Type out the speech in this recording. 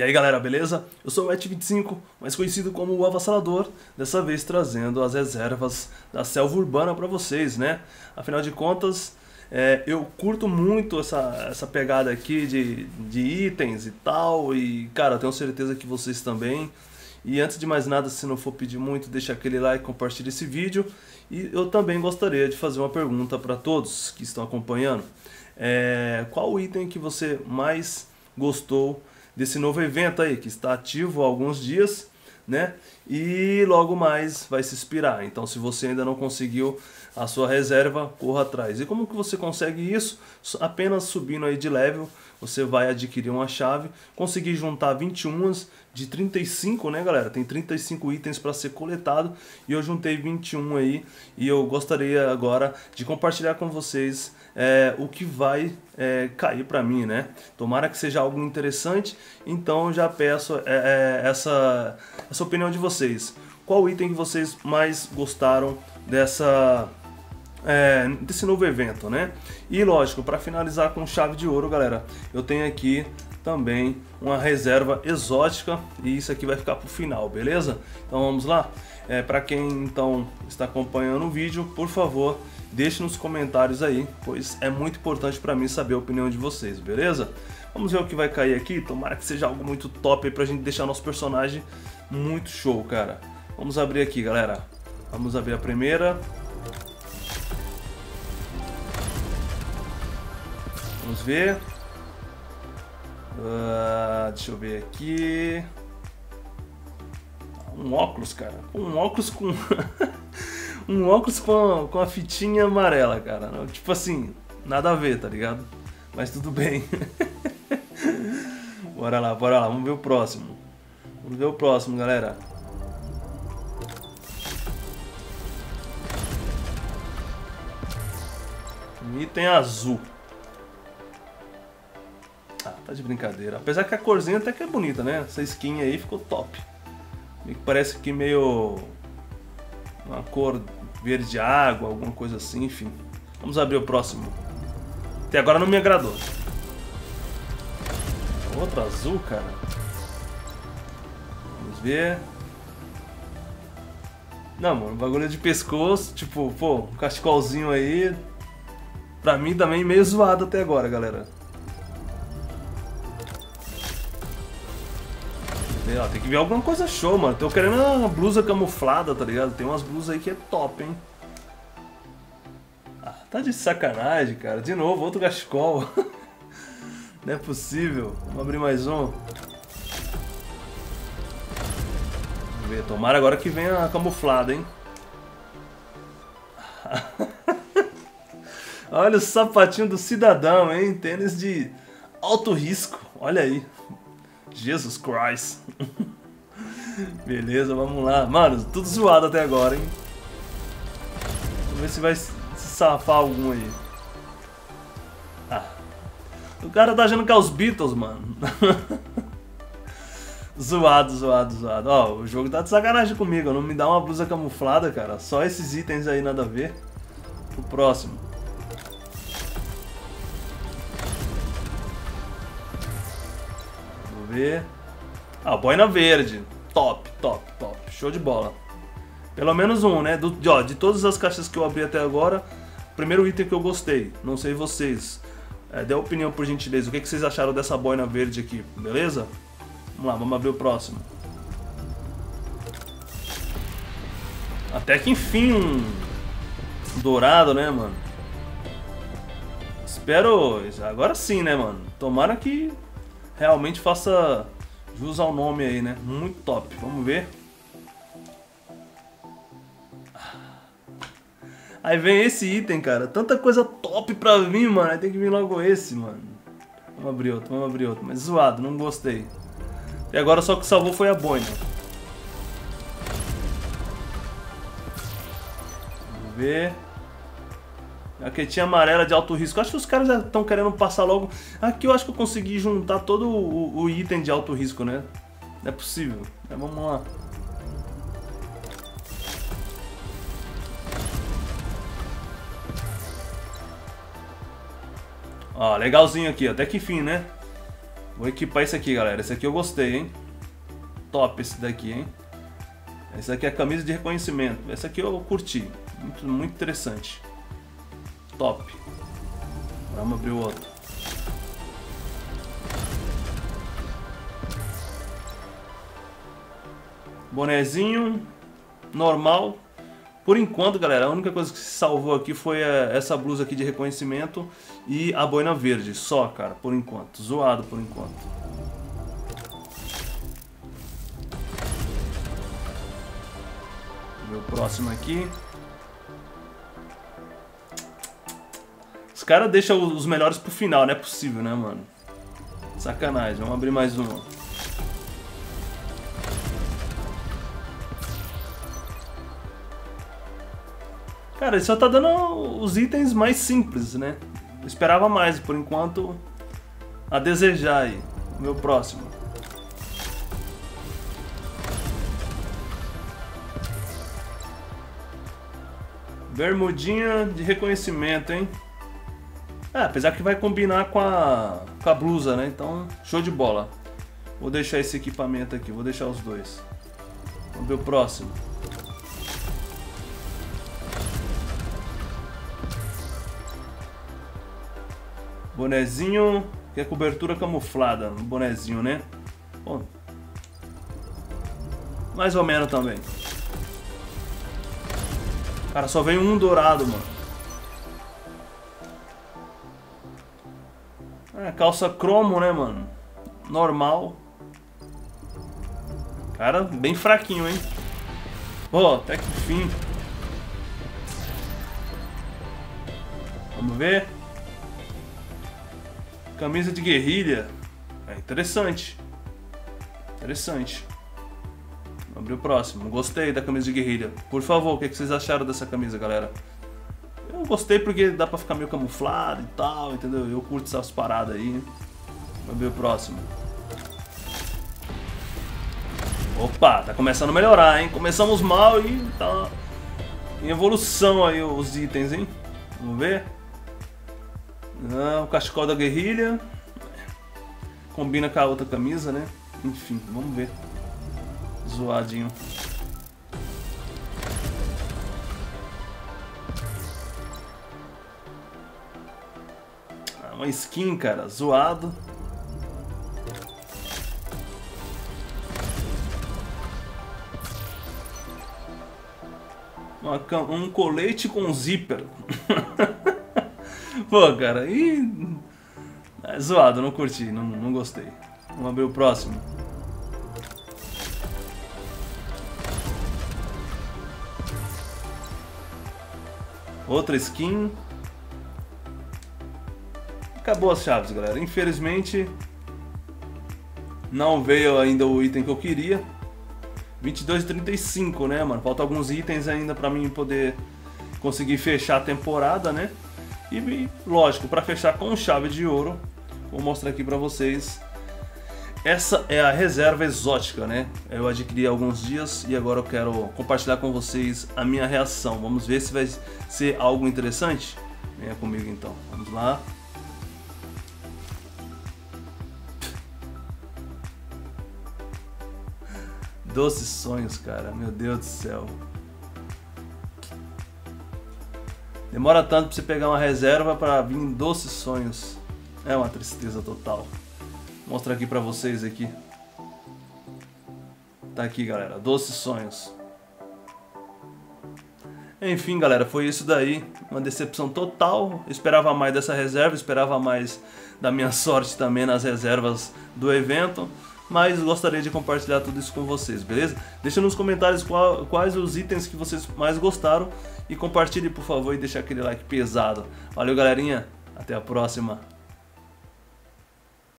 E aí galera, beleza? Eu sou o Et25, mais conhecido como o Avassalador, dessa vez trazendo as reservas da selva urbana para vocês, né? Afinal de contas, é, eu curto muito essa, essa pegada aqui de, de itens e tal, e cara, tenho certeza que vocês também. E antes de mais nada, se não for pedir muito, deixa aquele like, compartilhe esse vídeo. E eu também gostaria de fazer uma pergunta para todos que estão acompanhando. É, qual o item que você mais gostou desse novo evento aí, que está ativo há alguns dias, né? E logo mais vai se expirar. Então, se você ainda não conseguiu a sua reserva, corra atrás. E como que você consegue isso? Apenas subindo aí de level, você vai adquirir uma chave, conseguir juntar 21 de 35, né, galera? Tem 35 itens para ser coletado e eu juntei 21 aí e eu gostaria agora de compartilhar com vocês é, o que vai é, cair para mim, né? Tomara que seja algo interessante, então já peço é, é, essa, essa opinião de vocês. Qual item que vocês mais gostaram dessa é, desse novo evento, né? E lógico, para finalizar com chave de ouro, galera, eu tenho aqui também uma reserva exótica e isso aqui vai ficar para o final, beleza? Então vamos lá. É, para quem então está acompanhando o vídeo, por favor, deixe nos comentários aí, pois é muito importante para mim saber a opinião de vocês, beleza? Vamos ver o que vai cair aqui, tomara que seja algo muito top aí pra gente deixar nosso personagem muito show, cara. Vamos abrir aqui, galera. Vamos abrir a primeira. Vamos ver. Uh, deixa eu ver aqui. Um óculos, cara. Um óculos com. um óculos com a, com a fitinha amarela, cara. Tipo assim, nada a ver, tá ligado? Mas tudo bem. bora lá, bora lá. Vamos ver o próximo. Vamos ver o próximo, galera. Um item azul. Ah, tá de brincadeira. Apesar que a corzinha até que é bonita, né? Essa skin aí ficou top. Parece que meio... Uma cor verde água, alguma coisa assim, enfim. Vamos abrir o próximo. Até agora não me agradou. Outro azul, cara. Vamos ver. Não, mano, bagulho de pescoço, tipo, pô, um cachecolzinho aí. Pra mim também meio zoado até agora, galera. Tem que ver alguma coisa show, mano. Tô querendo uma blusa camuflada, tá ligado? Tem umas blusas aí que é top, hein? Ah, tá de sacanagem, cara. De novo, outro gachicol. Não é possível. Vamos abrir mais um. Vamos ver. Tomara agora que venha camuflada, hein? Olha o sapatinho do cidadão, hein? Tênis de alto risco. Olha aí. Jesus Christ. Beleza, vamos lá. Mano, tudo zoado até agora, hein? Vamos ver se vai se safar algum aí. Ah. O cara tá achando que é os Beatles, mano. zoado, zoado, zoado. Ó, o jogo tá de sacanagem comigo. Não me dá uma blusa camuflada, cara. Só esses itens aí, nada a ver. O próximo. Ver. Ah, boina verde. Top, top, top. Show de bola. Pelo menos um, né? Do, de, ó, de todas as caixas que eu abri até agora, primeiro item que eu gostei. Não sei vocês. É, dê opinião por gentileza. O que, que vocês acharam dessa boina verde aqui, beleza? Vamos lá, vamos abrir o próximo. Até que enfim um dourado, né, mano? Espero... Agora sim, né, mano? Tomara que realmente faça jus ao nome aí, né? Muito top. Vamos ver. Aí vem esse item, cara. Tanta coisa top pra mim, mano. Aí tem que vir logo esse, mano. Vamos abrir outro, vamos abrir outro. Mas zoado, não gostei. E agora só que salvou foi a boina. Vamos ver. Jaquetinha amarela de alto risco. Acho que os caras já estão querendo passar logo. Aqui eu acho que eu consegui juntar todo o, o item de alto risco, né? Não é possível. Mas vamos lá. Ó, legalzinho aqui, até que fim, né? Vou equipar esse aqui, galera. Esse aqui eu gostei, hein? Top esse daqui, hein? Esse aqui é a camisa de reconhecimento. Esse aqui eu curti. Muito, muito interessante. Top. Vamos abrir o outro. Bonezinho normal. Por enquanto, galera, a única coisa que se salvou aqui foi é, essa blusa aqui de reconhecimento e a boina verde. Só, cara, por enquanto. Zoado por enquanto. O próximo aqui. Os caras deixam os melhores pro final, não é possível, né, mano? Sacanagem, vamos abrir mais um. Cara, ele só tá dando os itens mais simples, né? Eu esperava mais, por enquanto, a desejar aí. O meu próximo. Bermudinha de reconhecimento, hein? É, apesar que vai combinar com a, com a blusa, né? Então, show de bola. Vou deixar esse equipamento aqui, vou deixar os dois. Vamos ver o próximo. Bonezinho, que é cobertura camuflada, um bonezinho, né? Bom, mais ou menos também. Cara, só vem um dourado, mano. É, calça cromo, né, mano? Normal. Cara, bem fraquinho, hein? Pô, até que fim. Vamos ver. Camisa de guerrilha. É interessante. Interessante. Vamos abrir o próximo. Gostei da camisa de guerrilha. Por favor, o que vocês acharam dessa camisa, galera? Eu gostei porque dá pra ficar meio camuflado e tal, entendeu? Eu curto essas paradas aí. Vamos ver o próximo. Opa, tá começando a melhorar, hein? Começamos mal e tá em evolução aí os itens, hein? Vamos ver. Ah, o cachecol da guerrilha. Combina com a outra camisa, né? Enfim, vamos ver. Zoadinho. Uma skin, cara. Zoado. um colete com zíper. Pô, cara, e. É zoado, não curti, não, não gostei. Vamos abrir o próximo. Outra skin. Acabou as chaves, galera. Infelizmente, não veio ainda o item que eu queria. 22,35, né, mano? Falta alguns itens ainda pra mim poder conseguir fechar a temporada, né? E, lógico, para fechar com chave de ouro, vou mostrar aqui para vocês. Essa é a reserva exótica, né? Eu adquiri há alguns dias e agora eu quero compartilhar com vocês a minha reação. Vamos ver se vai ser algo interessante? Venha comigo então. Vamos lá. Doces sonhos, cara. Meu Deus do céu. Demora tanto pra você pegar uma reserva para vir doces sonhos. É uma tristeza total. Vou mostrar aqui pra vocês aqui. Tá aqui, galera. Doces sonhos. Enfim, galera, foi isso daí. Uma decepção total. esperava mais dessa reserva, esperava mais da minha sorte também nas reservas do evento mas gostaria de compartilhar tudo isso com vocês, beleza? Deixa nos comentários qual, quais os itens que vocês mais gostaram e compartilhe por favor e deixa aquele like pesado. Valeu galerinha, até a próxima.